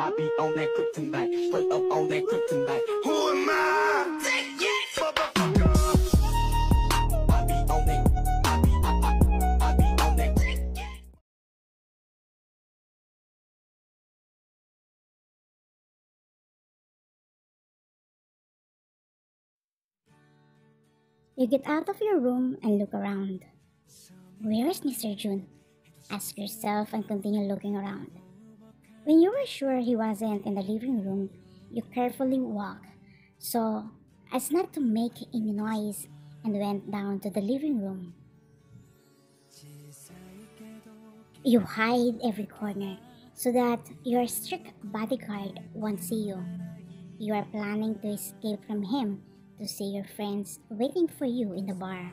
I be on that kryptonite, straight up on that kryptonite. Who am I? Motherfucker. I be on that, I be, I, I, I be on that. You get out of your room and look around. Where is Mr. Jeon? Ask yourself and continue looking around. When you were sure he wasn't in the living room, you carefully walk so as not to make any noise and went down to the living room. You hide every corner so that your strict bodyguard won't see you. You are planning to escape from him to see your friends waiting for you in the bar.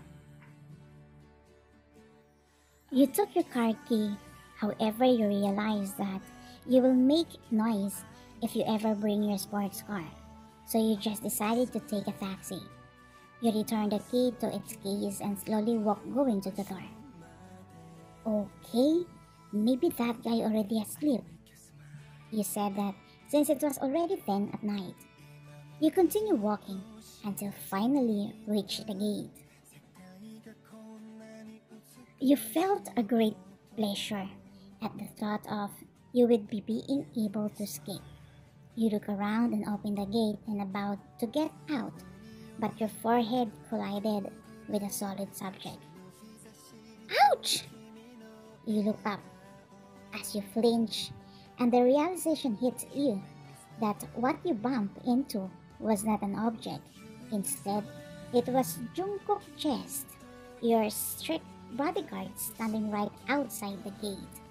You took your car key, however, you realize that you will make noise if you ever bring your sports car, so you just decided to take a taxi. You return the key to its case and slowly walk going to the door. Okay, maybe that guy already asleep. You said that since it was already 10 at night. You continue walking until finally reach the gate. You felt a great pleasure at the thought of you would be being able to escape. You look around and open the gate and about to get out, but your forehead collided with a solid subject. Ouch! You look up as you flinch, and the realization hits you that what you bumped into was not an object. Instead, it was Jungkook Chest, your strict bodyguard standing right outside the gate.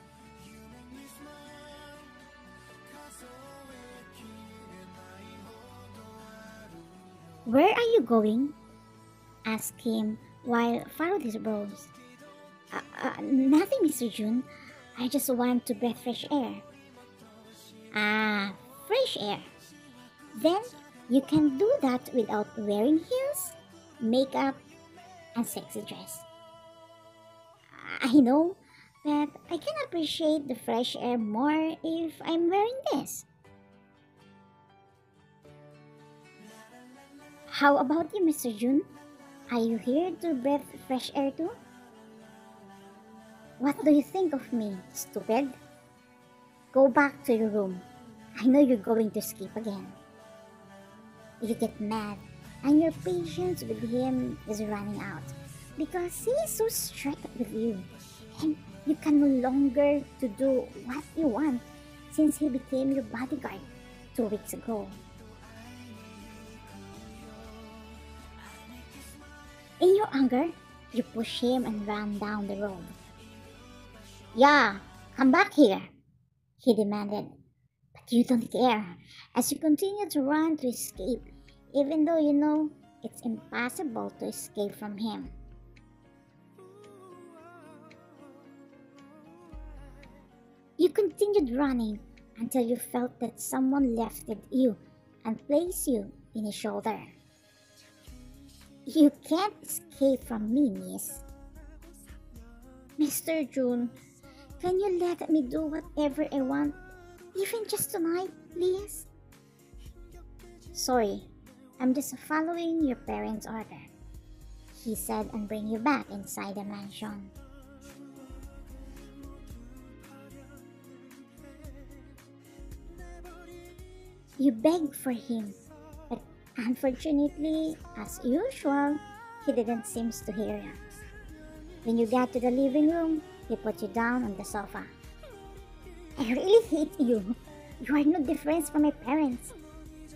Where are you going? asked him while furrowed his brows. Uh, uh, nothing, Mr. Jeon. I just want to breathe fresh air. Ah, fresh air. Then you can do that without wearing heels, makeup, and sexy dress. I know, but I can appreciate the fresh air more if I'm wearing this. How about you, Mr. Jeon? Are you here to breathe fresh air too? What do you think of me, stupid? Go back to your room. I know you're going to skip again. You get mad, and your patience with him is running out because he is so strict with you, and you can no longer to do what you want since he became your bodyguard two weeks ago. In your anger, you push him and run down the road. Yeah, come back here, he demanded. But you don't care as you continue to run to escape, even though you know it's impossible to escape from him. You continued running until you felt that someone lifted you and placed you in his shoulder. You can't escape from me, miss. Mr. Jeon, can you let me do whatever I want, even just tonight, please? Sorry, I'm just following your parents' order, he said and bring you back inside the mansion. You begged for him, unfortunately, as usual, he didn't seem to hear you. When you got to the living room, he put you down on the sofa. I really hate you. You are no different from my parents,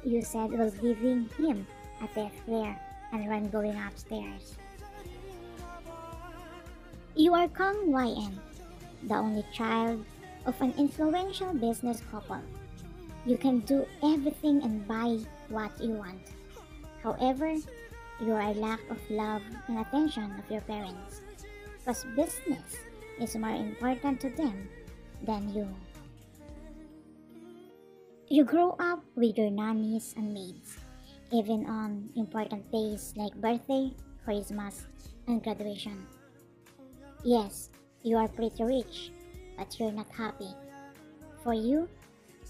you said while giving him a death glare and ran going upstairs. You are Kong YN, the only child of an influential business couple. You can do everything and buy what you want. However, you are lack of love and attention of your parents, because business is more important to them than you. You grow up with your nannies and maids, even on important days like birthday, Christmas, and graduation. Yes, you are pretty rich, but you're not happy. For you,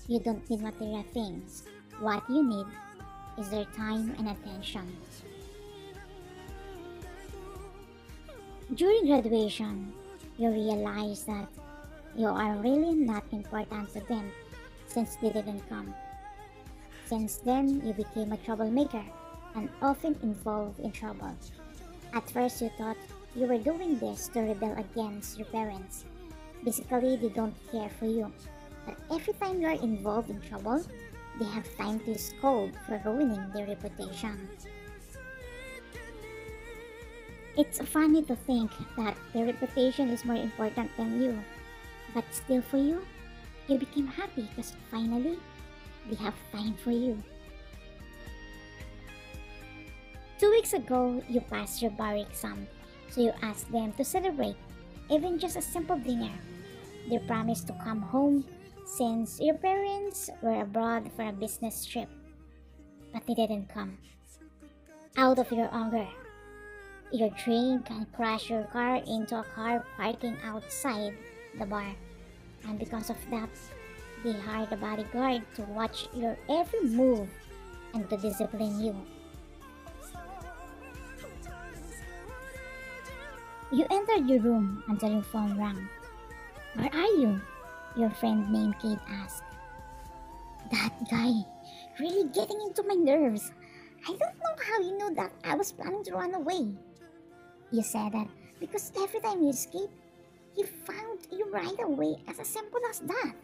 You don't need material things. What you need is their time and attention. During graduation, you realize that you are really not important to them since they didn't come. Since then, you became a troublemaker and often involved in trouble. At first, you thought you were doing this to rebel against your parents. Basically, they don't care for you. But every time you are involved in trouble, they have time to scold for ruining their reputation. It's funny to think that their reputation is more important than you. But still for you, you became happy because finally, they have time for you. Two weeks ago, you passed your bar exam, so you asked them to celebrate, even just a simple dinner. They promised to come home since your parents were abroad for a business trip, but they didn't come. Out of your anger, your drink and crash your car into a car parking outside the bar, and because of that, they hired a bodyguard to watch your every move and to discipline you. You entered your room until your phone rang. Where are you? Your friend named Kate asked. That guy really getting into my nerves. I don't know how you know that I was planning to run away. You said that because every time you escape, he found you right away as simple as that.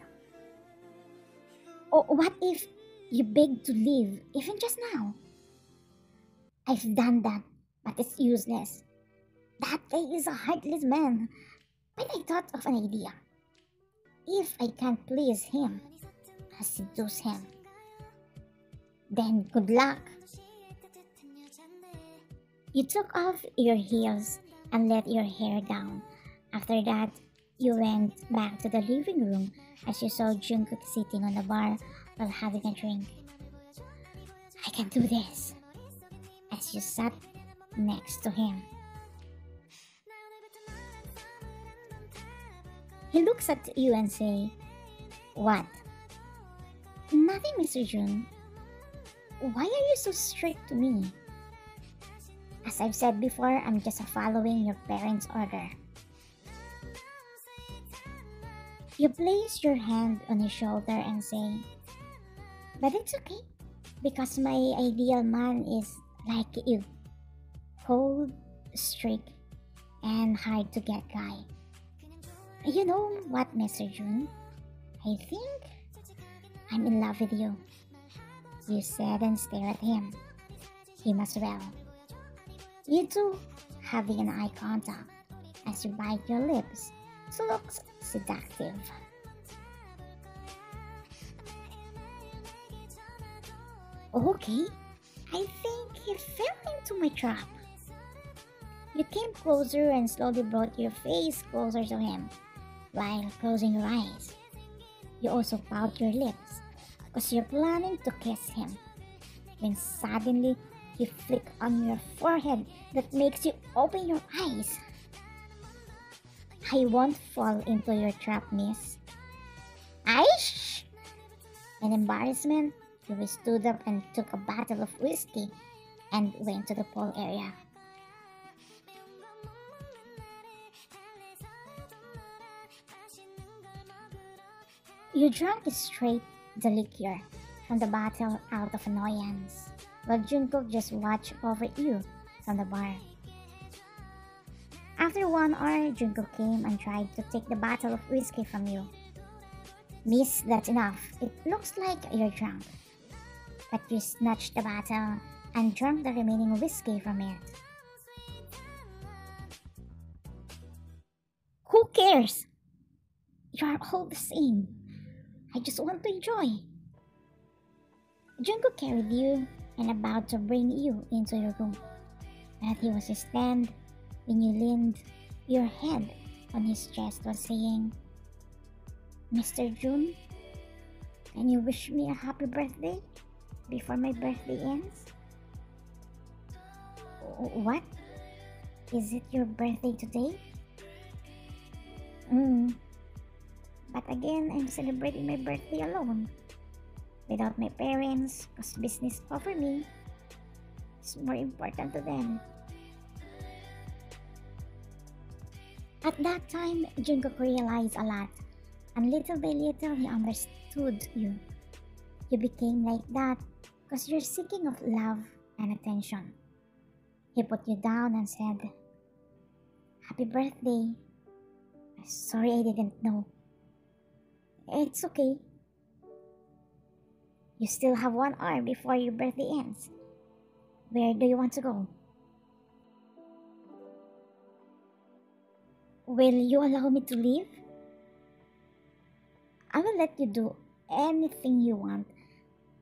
Or what if you begged to leave even just now? I've done that, but it's useless. That guy is a heartless man. But I thought of an idea. If I can't please him, I'll seduce him. Then good luck. You took off your heels and let your hair down. After that, you went back to the living room as you saw Jungkook sitting on the bar while having a drink. I can do this. As you sat next to him. He looks at you and say, What? Nothing, Mr. Jeon. Why are you so strict to me? As I've said before, I'm just following your parents' order. You place your hand on his shoulder and say, But it's okay, because my ideal man is like you cold, strict, and hard to get guy. You know what, Mr. Jeon? I think I'm in love with you. You said and stare at him. Him as well. You two having an eye contact as you bite your lips. So looks seductive. Okay, I think he fell into my trap. You came closer and slowly brought your face closer to him while closing your eyes. You also pout your lips because you're planning to kiss him. When suddenly you flick on your forehead that makes you open your eyes. I won't fall into your trap, miss. Aish! In embarrassment, you stood up and took a bottle of whiskey and went to the pool area. You drank straight the liquor from the bottle out of annoyance, while Jungkook just watched over you from the bar. After one hour, Jungkook came and tried to take the bottle of whiskey from you. Miss, that's enough. It looks like you're drunk. But you snatched the bottle and drank the remaining whiskey from it. Who cares? You are all the same. I just want to enjoy. Jungkook carried you and about to bring you into your room. But he was stand when you leaned your head on his chest while saying, Mr. Jeon, can you wish me a happy birthday before my birthday ends? What? Is it your birthday today? Hmm. But again, I'm celebrating my birthday alone. without my parents because business over me is more important to them. At that time, Jungkook realized a lot, and little by little he understood you. You became like that because you're seeking of love and attention. He put you down and said, Happy birthday. Sorry I didn't know. It's okay. You still have one hour before your birthday ends. Where do you want to go? Will you allow me to leave? I will let you do anything you want,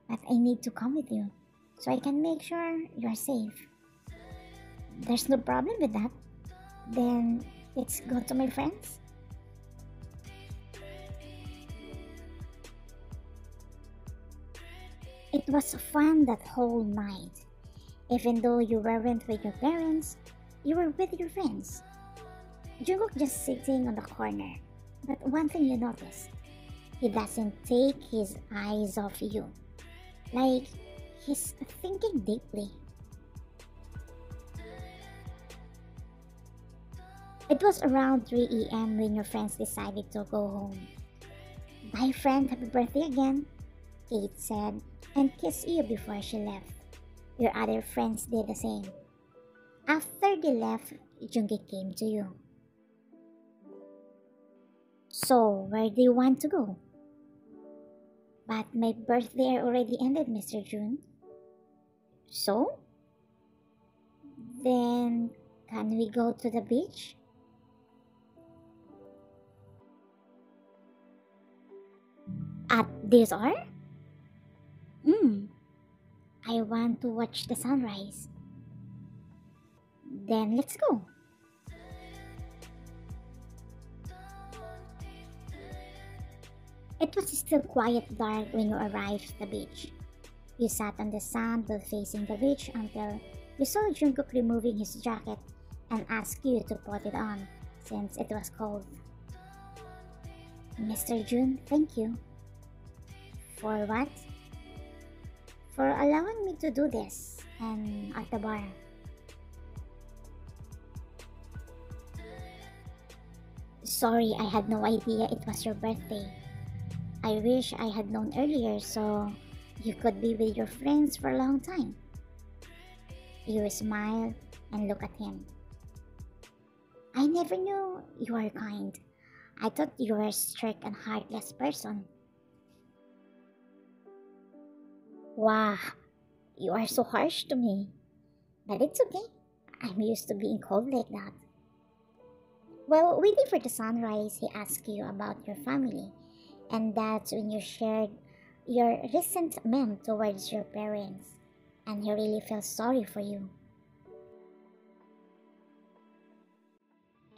but I need to come with you so I can make sure you're safe. There's no problem with that. Then let's go to my friends. It was fun that whole night. Even though you weren't with your parents, you were with your friends. Jungkook just sitting on the corner. But one thing you notice, he doesn't take his eyes off you. Like, he's thinking deeply. It was around 3 a.m. when your friends decided to go home. Bye, friend. Happy birthday again, Kate said, and kissed you before she left. Your other friends did the same. After they left, Jungi came to you. So, where do you want to go? But my birthday already ended, Mr. Jeon. So? Then, can we go to the beach? At this hour? Hmm. I want to watch the sunrise. Then let's go. It was still quite dark when you arrived at the beach. You sat on the sand while facing the beach until you saw Jungkook removing his jacket and asked you to put it on since it was cold. Mr. Jeon, thank you. For what? For allowing me to do this and at the bar. Sorry, I had no idea it was your birthday. I wish I had known earlier so you could be with your friends for a long time. You smile and look at him. I never knew you were kind. I thought you were a strict and heartless person. Wow, you are so harsh to me. But it's okay. I'm used to being cold like that. Well, waiting for the sunrise, he asked you about your family, and that's when you shared your resentment towards your parents, and he really felt sorry for you.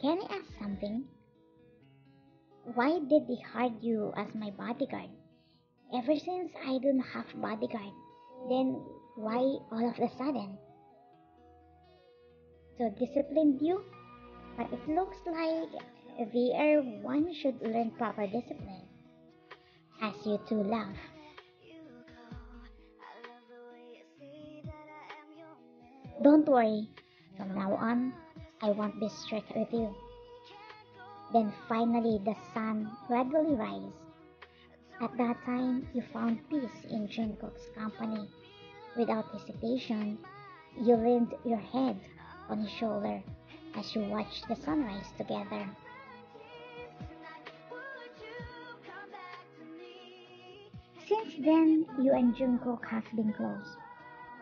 Can I ask something? Why did they hire you as my bodyguard? Ever since I don't have bodyguard, then why all of a sudden? To discipline you? But it looks like air one should learn proper discipline. As you two laugh. Don't worry. From now on, I won't be strict with you. Then finally the sun gradually rise. At that time, you found peace in Jungkook's company. Without hesitation, you leaned your head on his shoulder as you watched the sunrise together. Since then, you and Jungkook have been close.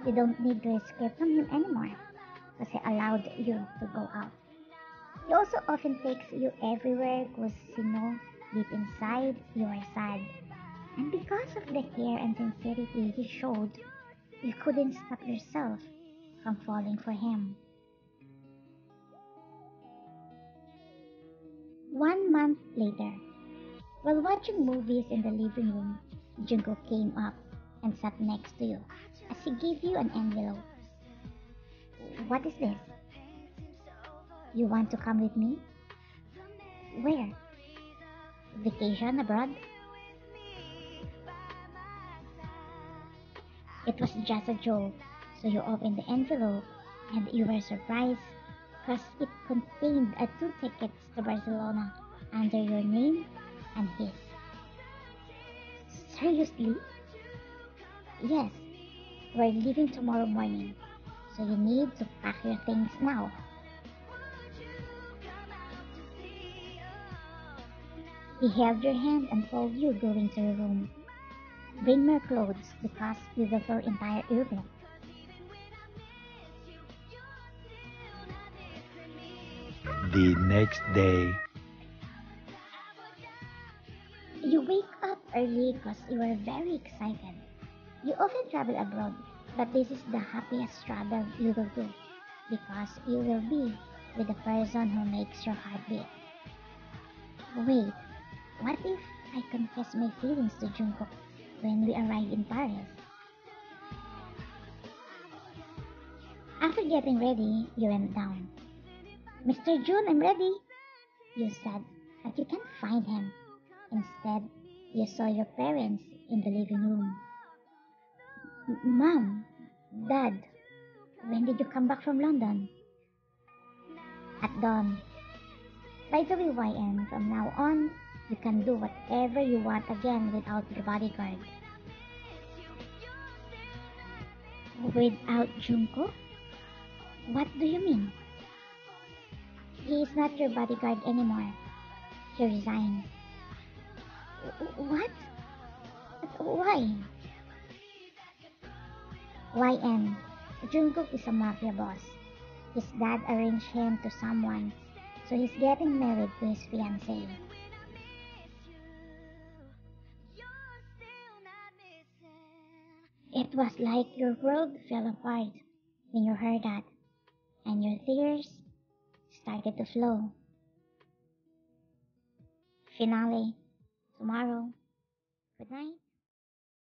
You don't need to escape from him anymore because he allowed you to go out. He also often takes you everywhere because you know deep inside you are sad. And because of the care and sincerity he showed, you couldn't stop yourself from falling for him. One month later, while watching movies in the living room, Jungkook came up and sat next to you as he gave you an envelope. What is this? You want to come with me? Where? Vacation abroad? It was just a joke, so you opened the envelope and you were surprised because it contained a two tickets to Barcelona under your name and his. Seriously? Yes, we're leaving tomorrow morning, so you need to pack your things now. He held your hand and told you going to your room. Bring more clothes because we will go entire Europe. The next day, You wake up early because you are very excited. You often travel abroad, but this is the happiest travel you will do because you will be with the person who makes your heart beat. Wait, what if I confess my feelings to Jungkook when we arrived in Paris? After getting ready, you went down. Mr. Jeon, I'm ready, you said, but you can't find him. Instead, you saw your parents in the living room. "M- Mom, Dad, when did you come back from London? At dawn. By the way, YN, from now on, you can do whatever you want again without your bodyguard. Without Jungkook? What do you mean? He is not your bodyguard anymore. He resigned. What? Why? YN. Jungkook is a mafia boss. His dad arranged him to someone, so he's getting married to his fiancée. It was like your world fell apart when you heard that, and your tears started to flow. Finale tomorrow. Good night.